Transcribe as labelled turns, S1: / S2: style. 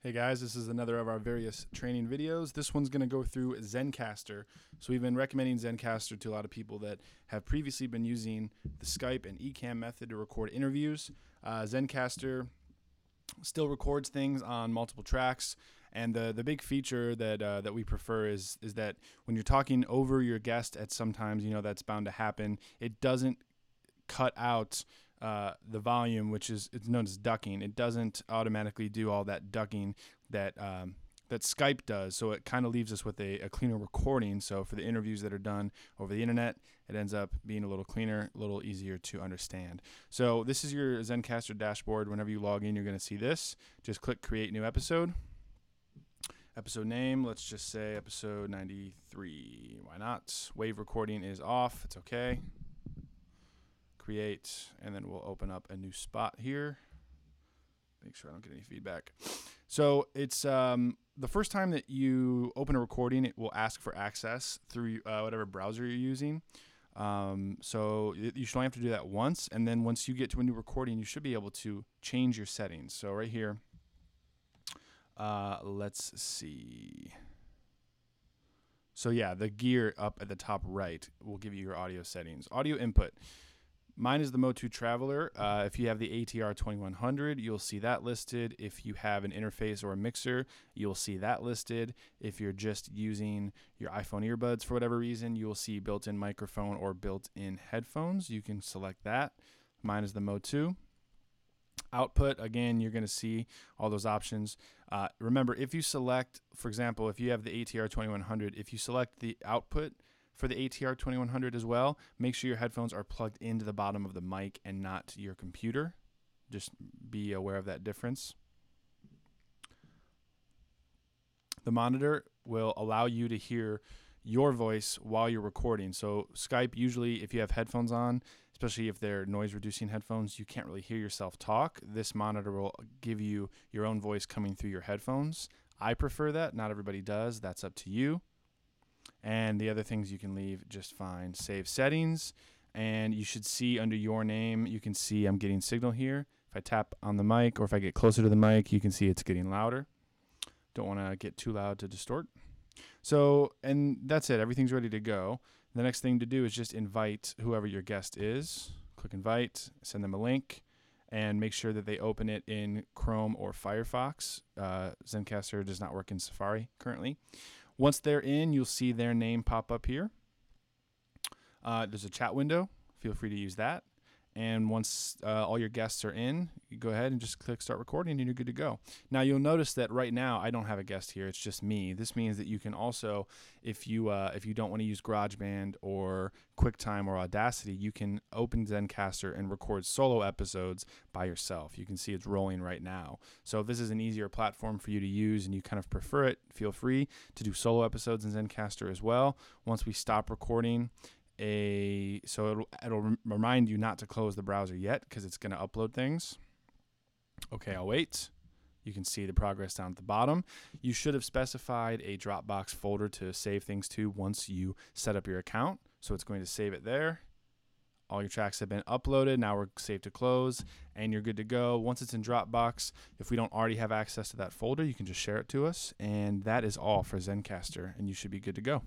S1: Hey guys, this is another of our various training videos. This one's going to go through Zencastr. So we've been recommending Zencastr to a lot of people that have previously been using the Skype and Ecamm method to record interviews. Uh, Zencastr still records things on multiple tracks, and the the big feature that uh, that we prefer is is that when you're talking over your guest, at sometimes you know that's bound to happen. It doesn't cut out uh, the volume, which is it's known as ducking. It doesn't automatically do all that ducking that um, that Skype does. So it kind of leaves us with a, a, cleaner recording. So for the interviews that are done over the internet, it ends up being a little cleaner, a little easier to understand. So this is your Zencastr dashboard. Whenever you log in, you're going to see this. Just click Create New Episode. Episode name, let's just say episode 93. Why not? Wave recording is off. It's okay create, and then we'll open up a new spot here. Make sure I don't get any feedback. So it's um, the first time that you open a recording, it will ask for access through uh, whatever browser you're using. Um, so you should only have to do that once, and then once you get to a new recording, you should be able to change your settings. So right here, uh, let's see. So yeah, the gear up at the top right will give you your audio settings. Audio input. Mine is the Motu Traveler. Uh, if you have the ATR 2100, you'll see that listed. If you have an interface or a mixer, you'll see that listed. If you're just using your iPhone earbuds for whatever reason, you'll see built in microphone or built in headphones. You can select that. Mine is the Motu. Output, again, you're going to see all those options. Uh, remember, if you select, for example, if you have the ATR 2100, if you select the output, for the ATR 2100 as well, make sure your headphones are plugged into the bottom of the mic and not your computer. Just be aware of that difference. The monitor will allow you to hear your voice while you're recording. So, Skype, usually, if you have headphones on, especially if they're noise reducing headphones, you can't really hear yourself talk. This monitor will give you your own voice coming through your headphones. I prefer that. Not everybody does. That's up to you. And the other things you can leave just fine. Save settings, and you should see under your name, you can see I'm getting signal here. If I tap on the mic or if I get closer to the mic, you can see it's getting louder. Don't want to get too loud to distort. So, and that's it. Everything's ready to go. The next thing to do is just invite whoever your guest is. Click invite, send them a link, and make sure that they open it in Chrome or Firefox. Uh, Zencastr does not work in Safari currently. Once they're in, you'll see their name pop up here. Uh, there's a chat window. Feel free to use that. And once uh, all your guests are in, you go ahead and just click start recording and you're good to go. Now you'll notice that right now I don't have a guest here. It's just me. This means that you can also, if you uh, if you don't want to use GarageBand or QuickTime or Audacity, you can open Zencastr and record solo episodes by yourself. You can see it's rolling right now. So if this is an easier platform for you to use and you kind of prefer it, feel free to do solo episodes in Zencastr as well. Once we stop recording, a so it'll, it'll remind you not to close the browser yet because it's going to upload things. Okay, I'll wait. You can see the progress down at the bottom. You should have specified a Dropbox folder to save things to once you set up your account. So it's going to save it there. All your tracks have been uploaded. Now we're safe to close and you're good to go. Once it's in Dropbox, if we don't already have access to that folder, you can just share it to us. And that is all for Zencastr, and you should be good to go.